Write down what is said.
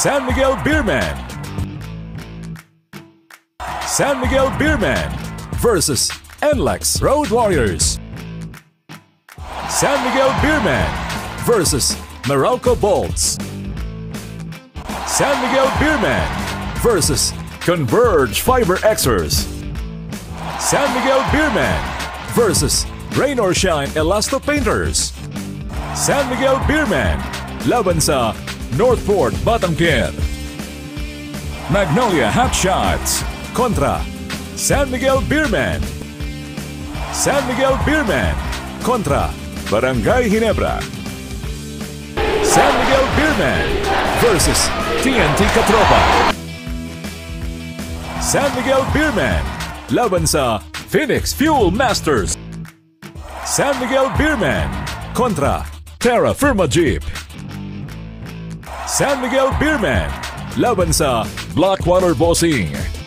San Miguel Beerman. San Miguel Beerman versus NLEX Road Warriors. San Miguel Beerman versus Morocco Bolts. San Miguel Beerman versus Converge Fiber Xers. San Miguel Beerman versus Rain or Shine Elasto Painters. San Miguel Beerman laban sa Northport Batangkir. Magnolia Hot Shots kontra San Miguel Beerman. San Miguel Beerman kontra Barangay Ginebra. San Miguel Beerman versus TNT Katropa. San Miguel Beerman laban sa Phoenix Fuel Masters. San Miguel Beerman kontra Terra Firma Jeep. San Miguel Beerman laban sa Blackwater Bossing.